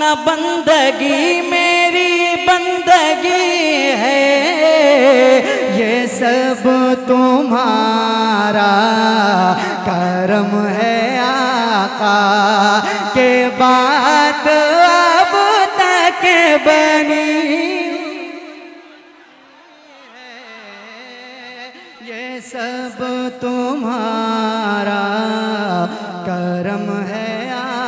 न बंदगी मेरी बंदगी है। ये सब तुम्हारा करम है आका के बात अब तक बनी। ये सब तुम्हारा करम है आ